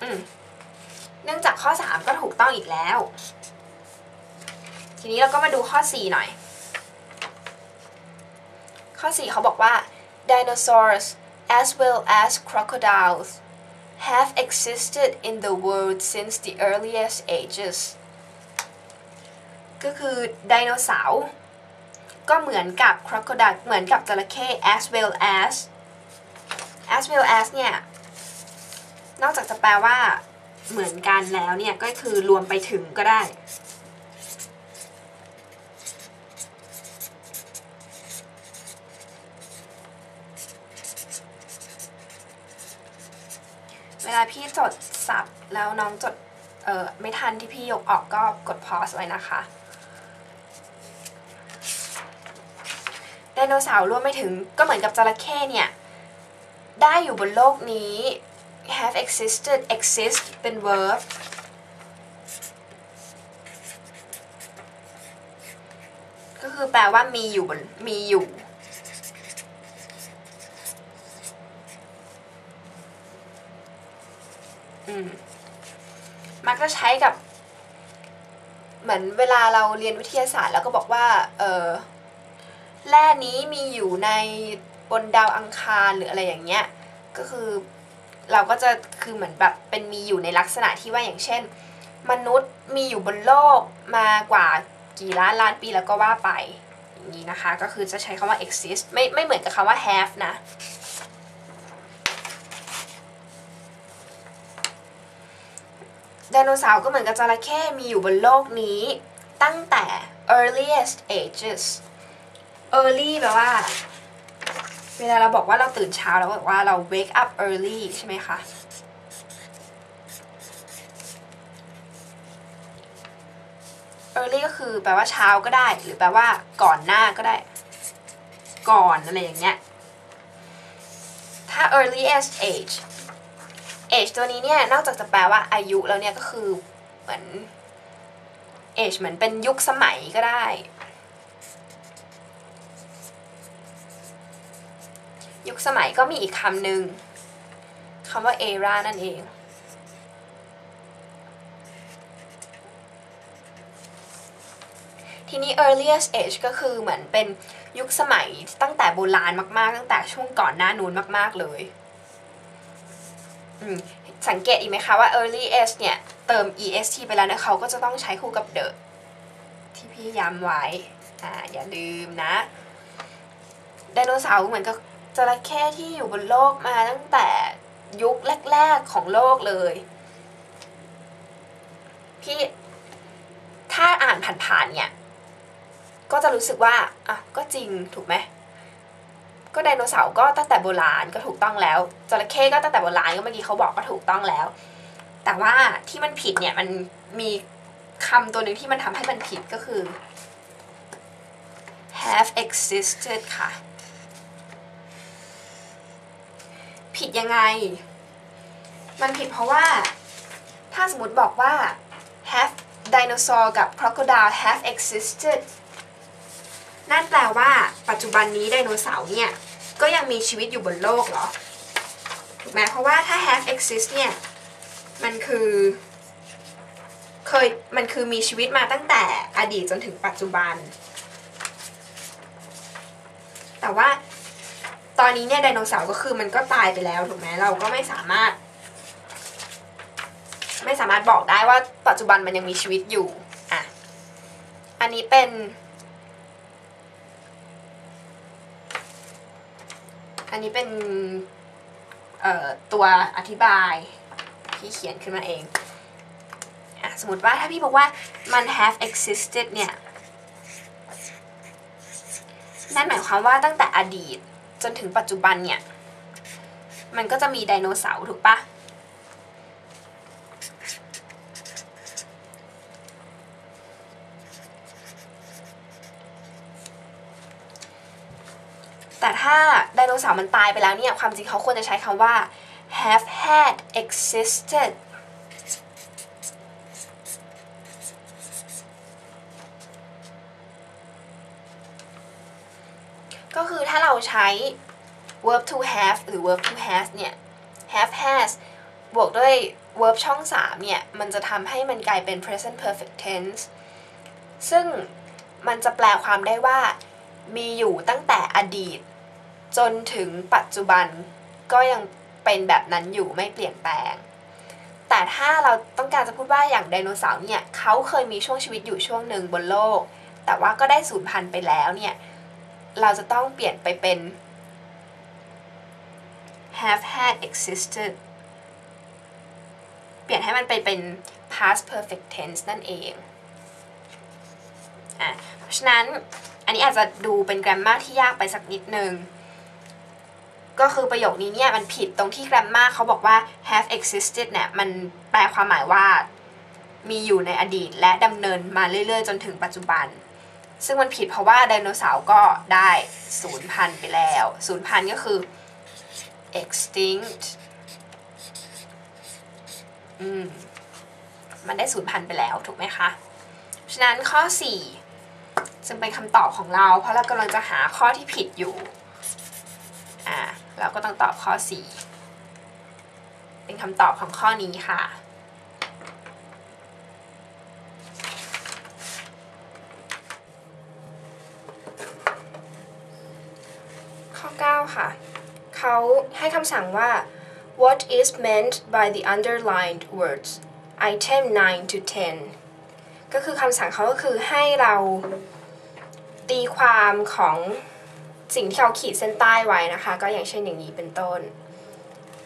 อืมเนื่องจากข้อ 3 ก็ถูกต้องอีกแล้ว ทีนี้เราก็มาดูข้อ 4 หน่อย ข้อ 4 เขาบอกว่า dinosaurs as well as crocodiles have existed in the world since the earliest ages ก็คือไดโนเสาร์ก็เหมือนกับ crocodile เหมือนกับจระเข้ as well as as well as เนี่ย นอกจากจะแปลว่าเหมือนกันแล้วเนี่ย ก็คือรวมไปถึงก็ได้ เวลาพี่จดสับแล้วน้องจดเออไม่ทันที่พี่ยกออกก็กด pause ไว้นะคะไดโนเสาร์รวมไปถึงก็เหมือนกับจระเข้เนี่ย ได้อยู่บนโลกนี้ have existed exist เป็น verb ก็คือแปลว่ามีอยู่บนมีอยู่ อืมมักจะใช้กับ เหมือนเวลาเราเรียนวิทยาศาสตร์แล้วก็บอกว่า เออแร่นี้มีอยู่ในบนดาวอังคารหรืออะไรอย่างเงี้ย ก็คือเราก็จะคือเหมือนแบบเป็นมีอยู่ในลักษณะที่ว่าอย่างเช่น มนุษย์มีอยู่บนโลกมากว่ากี่ล้านล้านปีแล้วก็ว่าไปอย่างนี้นะคะ ก็คือจะใช้คำว่า exist ไม่ไม่เหมือนกับคำว่า have นะ ไดโนเสาร์ก็เหมือนกับจระเข้มีอยู่บนโลกนี้ ตั้งแต่ earliest ages early แปลว่า เวลาเราบอกว่าเราตื่นเช้าเราบอกว่าเรา wake up early ใช่ไหมคะ early ก็คือแปลว่าเช้าก็ได้ หรือแปลว่าก่อนหน้าก็ได้ ก่อนอะไรอย่างเงี้ย ถ้า earliest age age ตัวนี้เนี่ยนอกจากจะแปลว่าอายุแล้วเนี่ยก็คือเหมือน age เหมือนเป็นยุคสมัยก็ได้ ยุคสมัยก็มีอีกคำหนึ่งคำว่า era นั่นเองทีนี้ earliest age ก็คือเหมือนเป็นยุคสมัยตั้งแต่โบราณมาก ๆ ตั้งแต่ช่วงก่อนหน้านู้นมาก ๆ เลย สังเกตอีกไหมคะว่า earliest เนี่ย เติม est ไปแล้วเนี่ยเขาก็จะต้องใช้คู่กับ the ที่พี่ย้ำไว้อ่าอย่าลืมนะไดโนเสาร์เหมือนกับจระเข้ที่อยู่บนโลกมาตั้งแต่ยุคแรก ๆ ของโลกเลย พี่ถ้าอ่านผ่านๆเนี่ย ก็จะรู้สึกว่าอะก็จริงถูกไหม ก็ไดโนเสาร์ก็ตั้งแต่โบราณก็ถูกต้องแล้วจระเข้ก็ตั้งแต่โบราณก็เมื่อกี้เขาบอกก็ถูกต้องแล้ว แต่ว่าที่มันผิดเนี่ยมันมีคำตัวหนึ่งที่มันทำให้มันผิดก็คือ have existed ค่ะ ผิดยังไง มันผิดเพราะว่า ถ้าสมมติบอกว่า have dinosaur กับ crocodile have existed นั่นแปลว่า ปัจจุบันนี้ไดโนเสาร์เนี่ย ก็ยังมีชีวิตอยู่บนโลกเหรอ ถูกไหมเพราะว่าถ้า have exist เนี่ย มันคือเคยมันคือมีชีวิตมาตั้งแต่อดีตจนถึงปัจจุบัน แต่ว่าตอนนี้เนี่ยไดโนเสาร์ก็คือมันก็ตายไปแล้วถูกไหมเราก็ไม่สามารถ ไม่สามารถบอกได้ว่าปัจจุบันมันยังมีชีวิตอยู่อะอันนี้เป็น อันนี้เป็นตัวอธิบายที่เขียนขึ้นมาเองอสมมติว่าถ้าพี่บอกว่ามัน have existed เนี่ย นั่นหมายความว่าตั้งแต่อดีตจนถึงปัจจุบันเนี่ย มันก็จะมีไดโนเสาร์ถูกปะแต่ถ้าได นเสาร์มันตายไปแล้วเนี่ย ความจริงเขาควรจะใช้คำว่า have had existed ก็คือถ้าเราใช้ verb to have หรือ verb to has เนี่ย have has บวกด้วย verb ช่อง 3 เนี่ย มันจะทำให้มันกลายเป็น present perfect tense ซึ่งมันจะแปลความได้ว่า มีอยู่ตั้งแต่อดีต จนถึงปัจจุบันก็ยังเป็นแบบนั้นอยู่ไม่เปลี่ยนแปลง แต่ถ้าเราต้องการจะพูดว่าอย่างไดโนเสาร์เนี่ยเขาเคยมีช่วงชีวิตอยู่ช่วงหนึ่งบนโลก แต่ว่าก็ได้สูญพันธุ์ไปแล้วเนี่ยเราจะต้องเปลี่ยนไปเป็น have had existed เปลี่ยนให้มันไปเป็น past perfect tense นั่นเองอะเพราะฉะนั้นอันนี้อาจจะดูเป็นแกรมมาที่ยากไปสักนิดนึง ก็คือประโยคนี้เนี่ยมันผิดตรงที่แกรมมาเขาบอกว่า have existed เนี่ยมันแปลความหมายว่ามีอยู่ในอดีตและดำเนินมาเรื่อยๆ จนถึงปัจจุบัน ซึ่งมันผิดเพราะว่าไดโนเสาร์ก็ได้สูญพันธุ์ไปแล้วสูญพันธุ์ก็คือ extinct อืมมันได้สูญพันธุ์ไปแล้วถูกไหมคะ ฉะนั้นข้อ 4 จึงเป็นคำตอบของเรา เพราะเรากำลังจะหาข้อที่ผิดอยู่ อ่า เราก็ต้องตอบข้อ 4 เป็นคำตอบของข้อนี้ค่ะ ข้อ 9 ค่ะ เขาให้คำสั่งว่า what is meant by the underlined words item 9 to 10 ก็คือคำสั่งเขาก็คือให้เราตีความของ สิ่งที่เขาขีดเส้นใต้ไว้นะคะ ก็อย่างเช่นอย่างนี้เป็นต้น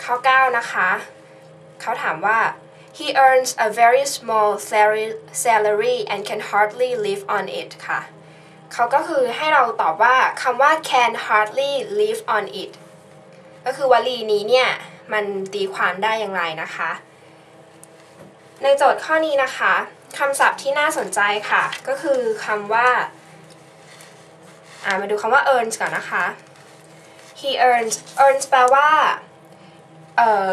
ข้อ 9 นะคะ เขาถามว่า he earns a very small salary and can hardly live on it ค่ะ เขาก็คือให้เราตอบว่าคำว่า can hardly live on it ก็คือวลีนี้เนี่ย มันตีความได้อย่างไรนะคะ ในโจทย์ข้อนี้นะคะคำศัพท์ที่น่าสนใจค่ะ ก็คือคำว่า อ่ามาดูคำว่า earns ก่อนนะคะ he earns earns แปลว่าเอ่อ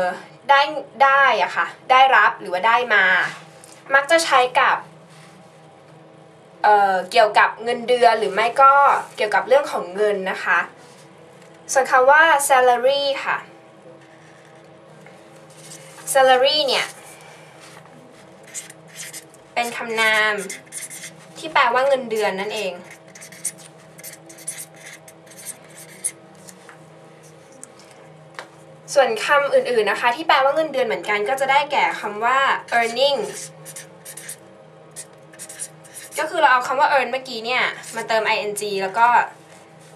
ได้ได้อะค่ะ ได้รับหรือว่าได้มา มักจะใช้กับเอ่อเกี่ยวกับเงินเดือนหรือไม่ก็เกี่ยวกับเรื่องของเงินนะคะ ส่วนคำว่า salary ค่ะ salary เนี่ย เป็นคำนามที่แปลว่าเงินเดือนนั่นเอง ส่วนคำอื่นๆนะคะ ที่แปลว่าเงินเดือนเหมือนกันก็จะได้แก่คำว่า earnings ก็คือเราเอาคำว่า earn เมื่อกี้เนี่ย มาเติม ing แล้วก็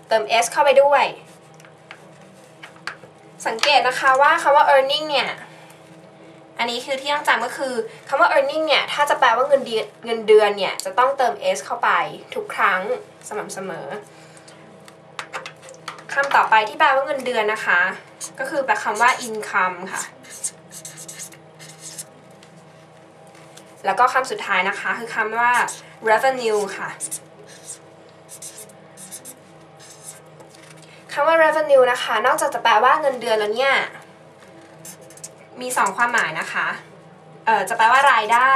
เติม s เข้าไปด้วย สังเกตนะคะว่าคำว่า earning เนี่ย อันนี้คือที่ต้องจำก็คือคำว่า earning เนี่ย ถ้าจะแปลว่าเงินเดือนเงินเดือนเนี่ย จะต้องเติม s เข้าไปทุกครั้งสม่ำเสมอ คำต่อไปที่แปลว่าเงินเดือนนะคะ ก็คือแปลคำว่า income ค่ะ แล้วก็คำสุดท้ายนะคะ คือคำว่า revenue ค่ะคำว่า revenue นะคะ นอกจากจะแปลว่าเงินเดือนแล้วเนี่ย มีสองความหมายนะคะ เออจะแปลว่ารายได้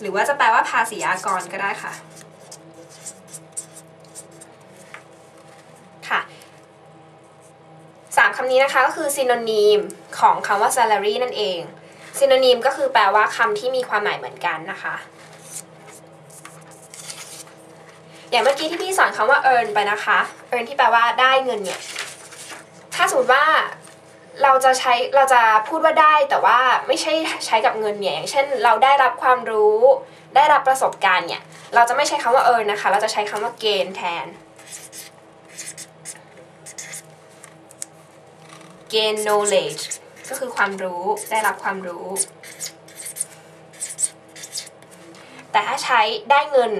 หรือว่าจะแปลว่าภาษีอากรก็ได้ค่ะสามคำนี้นะคะก็คือ synonym ของคำว่า salary นั่นเอง synonym ก็คือแปลว่าคำที่มีความหมายเหมือนกันนะคะ อย่างเมื่อกี้ที่พี่สอนคำว่า earn ไปนะคะ earn ที่แปลว่าได้เงินเนี่ย ถ้าสมมติว่าเราจะใช้เราจะพูดว่าได้แต่ว่าไม่ใช่ใช้กับเงินเนี่ยอย่างเช่น เราได้รับความรู้ ได้รับประสบการณ์เนี่ย เราจะไม่ใช้คำว่า earn นะคะ เราจะใช้คำว่า gain แทน gain knowledge ก็คือความรู้ได้รับความรู้ แต่ถ้าใช้ได้เงิน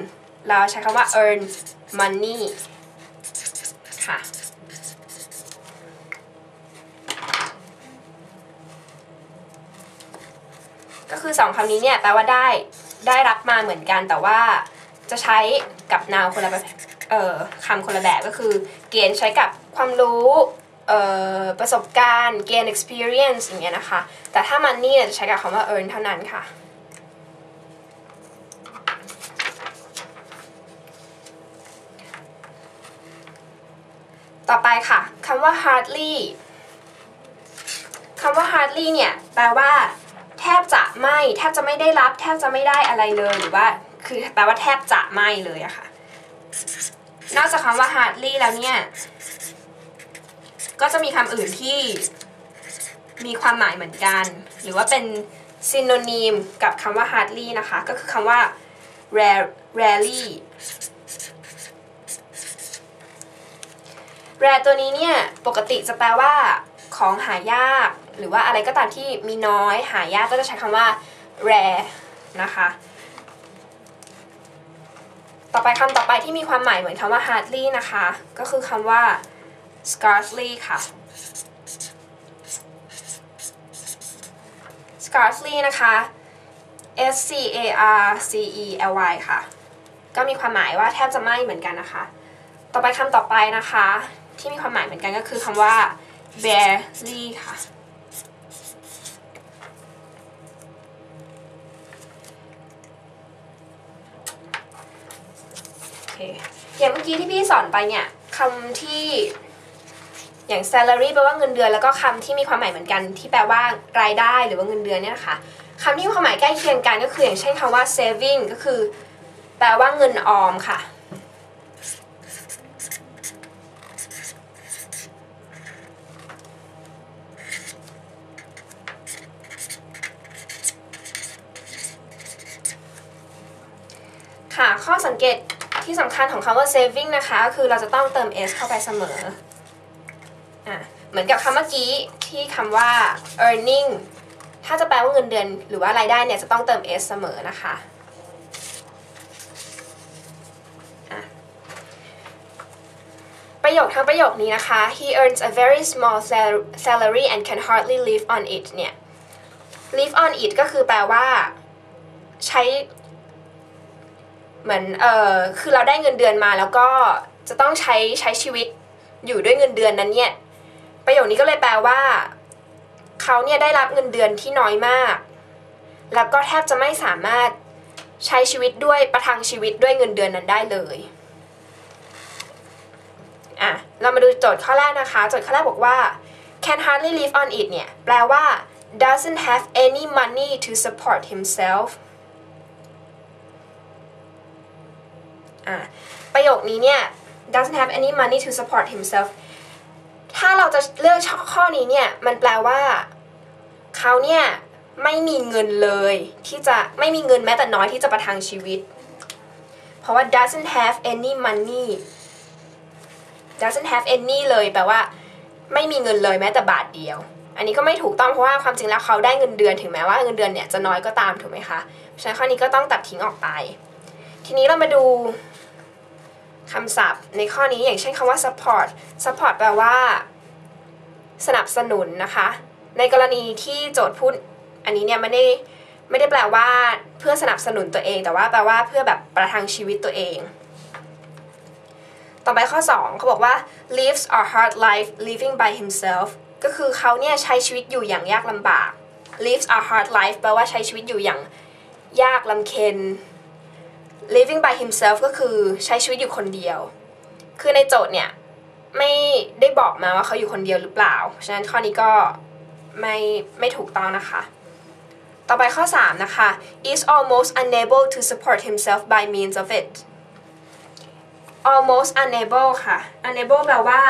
เราใช้คำว่า earn money ค่ะก็คือสองคำนี้เนี่ยแปลว่าได้ได้รับมาเหมือนกันแต่ว่าจะใช้กับ noun คนละแบบเอ่อคำคนละแบบก็คือ gain ใช้กับความรู้ ประสบการณ์ gain experience อย่างเงี้ยนะคะ แต่ถ้า money เนี่ยจะใช้กับคำว่า earn เท่านั้นค่ะ ต่อไปค่ะคำว่า hardly คำว่า hardly เนี่ยแปลว่า แทบจะไม่แทบจะไม่ได้รับ แทบจะไม่ได้อะไรเลยหรือว่าคือแปลว่าแทบจะไม่เลยอะค่ะ นอกจากคำว่า hardly แล้วเนี่ย ก็จะมีคำอื่นที่มีความหมายเหมือนกัน หรือว่าเป็น synonym กับคำว่า hardly นะคะ ก็คือคำว่า rarely rare ตัวนี้เนี่ย ปกติจะแปลว่า ของหายาก หรือว่าอะไรก็ตามที่มีน้อยหายากก็จะใช้คำว่า rare นะคะ ต่อไปคำต่อไปที่มีความหมายเหมือนคำว่า hardly นะคะ ก็คือคำว่า scarcely ค่ะ scarcely นะคะ S C A R C E L Y ค่ะ ก็มีความหมายว่าแทบจะไม่เหมือนกันนะคะ ต่อไปคำต่อไปนะคะ ที่มีความหมายเหมือนกันก็คือคำว่า barely ค่ะเคอย่างเมื่อกี้ที่พี่สอนไปเนี่ยคำที่ อย่าง salary แปลว่าเงินเดือนแล้วก็คำที่มีความหมายเหมือนกันที่แปลว่ารายได้หรือว่าเงินเดือนเนี่ยนะคะคำที่มีความหมายใกล้เคียงกันก็คืออย่างเช่นคำว่า saving ก็คือ แปลว่าเงินออมค่ะ ค่ะข้อสังเกตที่สำคัญของคำว่า saving นะคะก็คือเราจะต้องเติม s เข้าไปเสมอ อะเหมือนกับคำเมื่อกี้ที่คำว่า earning ถ้าจะแปลว่าเงินเดือนหรือว่ารายได้เนี่ยจะต้องเติม s เสมอนะคะอะประโยคทั้งประโยคนี้นะคะ he earns a very small sal- salary and can hardly live on it เนี่ย live on it ก็คือแปลว่า ใช้ เหมือนเออคือเราได้เงินเดือนมาแล้วก็จะต้องใช้ใช้ชีวิตอยู่ด้วยเงินเดือนนั้นเนี่ย ประโยคนี้ก็เลยแปลว่าเขาเนี่ยได้รับเงินเดือนที่น้อยมาก แล้วก็แทบจะไม่สามารถใช้ชีวิตด้วยประทังชีวิตด้วยเงินเดือนนั้นได้เลยอะเรามาดูโจทย์ข้อแรกนะคะ โจทย์ข้อแรกบอกว่า can hardly live on it เนี่ย แปลว่า doesn't have any money to support himself อะประโยคนี้เนี่ย doesn't have any money to support himself ถ้าเราจะเลือกข้อนี้เนี่ยมันแปลว่าเขาเนี่ยไม่มีเงินเลยที่จะไม่มีเงินแม้แต่น้อยที่จะประทังชีวิต เพราะว่า doesn't have any money doesn't have any เลยแปลว่า ไม่มีเงินเลยแม้แต่บาทเดียว อันนี้ก็ไม่ถูกต้องเพราะว่าความจริงแล้วเขาได้เงินเดือนถึงแม้ว่าเงินเดือนเนี่ยจะน้อยก็ตามถูกไหมคะฉะนั้นข้อนี้ก็ต้องตัดทิ้งออกไป ทีนี้เรามาดู คำศัพท์ ในข้อนี้อย่างเช่นคำว่า support support แปลว่า สนับสนุนนะคะ ในกรณีที่โจทย์พูดอันนี้เนี่ยไม่ได้ไม่ได้แปลว่าเพื่อสนับสนุนตัวเอง แต่ว่าแปลว่าเพื่อแบบประทังชีวิตตัวเอง ต่อไปข้อ 2เขาบอกว่า lives a hard life living by himself ก็คือเขาเนี่ยใช้ชีวิตอยู่อย่างยากลำบาก lives a hard life แปลว่าใช้ชีวิตอยู่อย่างยากลำเค็ญ living by himself ก็คือใช้ชีวิตอยู่คนเดียว คือในโจทย์เนี่ยไม่ได้บอกมาว่าเขาอยู่คนเดียวหรือเปล่า ฉะนั้นข้อนี้ก็ไม่ไม่ถูกต้องนะคะ ต่อไปข้อ 3 นะคะ is almost unable to support himself by means of it almost unable ค่ะ unable แปลว่า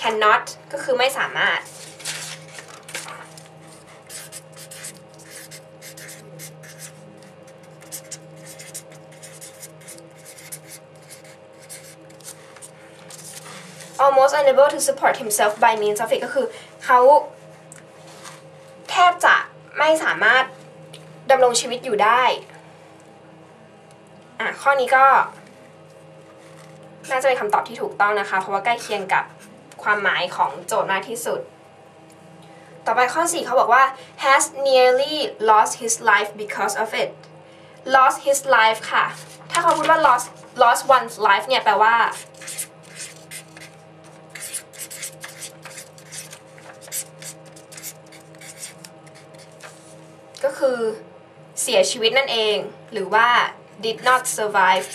cannot ก็คือไม่สามารถ almost unable to support himself by means of it ก็คือเขาแทบจะไม่สามารถดำรงชีวิตอยู่ได้อะข้อนี้ก็ น่าจะเป็นคำตอบที่ถูกต้องนะคะ เพราะว่าใกล้เคียงกับความหมายของโจทย์มากที่สุด ต่อไปข้อ 4 เขาบอกว่า has nearly lost his life because of it lost his life ค่ะ ถ้าเขาพูดว่า lost lost one's life เนี่ยแปลว่า ก็คือเสียชีวิตนั่นเอง หรือว่า did not survive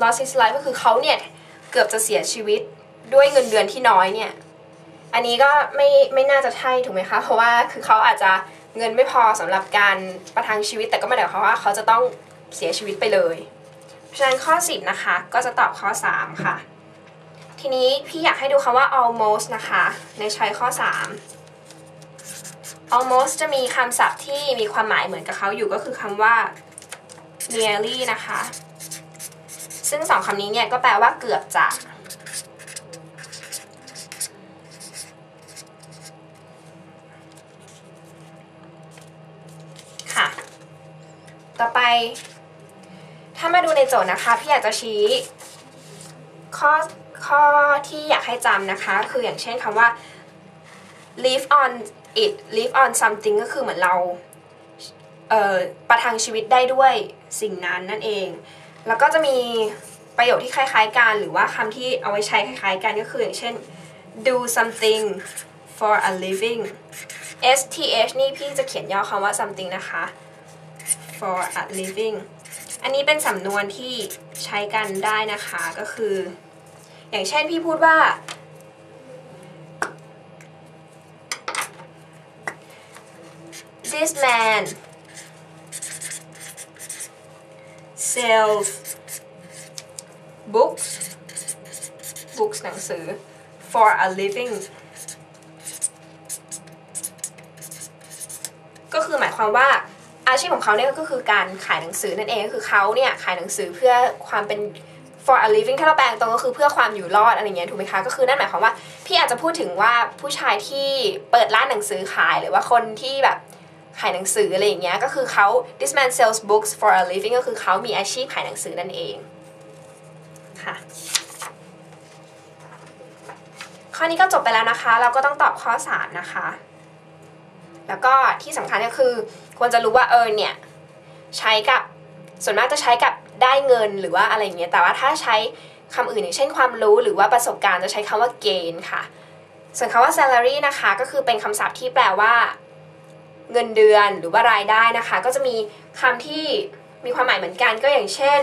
lost his life ก็คือเขาเนี่ย เกือบจะเสียชีวิตด้วยเงินเดือนที่น้อยเนี่ย อันนี้ก็ไม่ไม่น่าจะใช่ถูกไหมคะ เพราะว่าคือเขาอาจจะเงินไม่พอสำหรับการประทังชีวิตแต่ก็ไม่ได้หมายความว่าเขาจะต้องเสียชีวิตไปเลย เพราะฉะนั้นข้อ 10 นะคะ ก็จะตอบข้อ 3 ค่ะ ทีนี้พี่อยากให้ดูคำว่า almost นะคะ ในใช้ข้อ 3 almost จะมีคำศัพท์ที่มีความหมายเหมือนกับเขาอยู่ก็คือคำว่า nearly นะคะ ซึ่งสองคำนี้เนี่ยก็แปลว่าเกือบจะค่ะ ต่อไป ถ้ามาดูในโจทย์นะคะ พี่อยากจะชี้ข้อ ข้อที่อยากให้จำนะคะ คืออย่างเช่นคำว่า live on it live on something ก็คือเหมือนเราเประทังชีวิตได้ด้วยสิ่งนั้นนั่นเอง แล้วก็จะมีประโยคที่คล้ายๆกันหรือว่าคำที่เอาไว้ใช้คล้ายๆกันก็คืออย่างเช่น do something for a living s t h นี่พี่จะเขียนย่อคำว่า something นะคะ for a living อันนี้เป็นสำนวนที่ใช้กันได้นะคะก็คือ อย่างเช่นพี่พูดว่า this man sells books books หนังสือ for a living ก็คือหมายความว่าอาชีพของเขาเนี่ยก็คือการขายหนังสือนั่นเองก็คือเขาเนี่ยขายหนังสือเพื่อความเป็น for a living ถ้าเราแปลตรงก็คือเพื่อความอยู่รอดอะไรเงี้ยถูกไหมคะ ก็คือนั่นหมายความว่า พี่อาจจะพูดถึงว่าผู้ชายที่เปิดร้านหนังสือขายหรือว่าคนที่แบบขายหนังสืออะไรอย่างเงี้ยก็คือเขา this man sells books for a living ก็คือเขามีอาชีพขายหนังสือนั่นเองค่ะข้อนี้ก็จบไปแล้วนะคะ เราก็ต้องตอบข้อ 3 นะคะ แล้วก็ที่สำคัญก็คือควรจะรู้ว่าเออเนี่ย ใช้กับส่วนมากจะใช้กับ ได้เงินหรือว่าอะไรเงี้ย แต่ว่าถ้าใช้คำอื่นอย่างเช่นความรู้หรือว่าประสบการณ์จะใช้คำว่า gain ค่ะ ส่วนคำว่า salary นะคะก็คือเป็นคำศัพท์ที่แปลว่า เงินเดือนหรือว่ารายได้นะคะ ก็จะมีคำที่มีความหมายเหมือนกันก็อย่างเช่น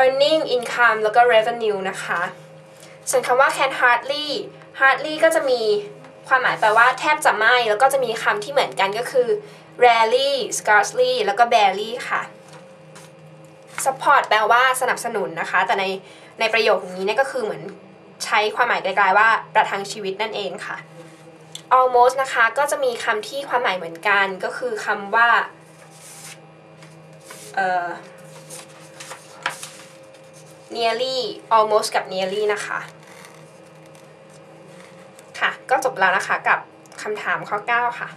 earning income แล้วก็ revenue นะคะ ส่วนคำว่า can hardly hardly ก็จะมีความหมายแปลว่าแทบจะไม่ แล้วก็จะมีคำที่เหมือนกันก็คือ rarely scarcely แล้วก็ barely ค่ะ support แปลว่าสนับสนุนนะคะ แต่ในในประโยคนี้เนี่ยก็คือเหมือนใช้ความหมายไกลๆว่าประทังชีวิตนั่นเองค่ะ almost นะคะก็จะมีคำที่ความหมายเหมือนกันก็คือคำว่าเอ่อ nearly almost กับ nearly นะคะค่ะ ก็จบแล้วนะคะกับคำถามข้อ 9 ค่ะ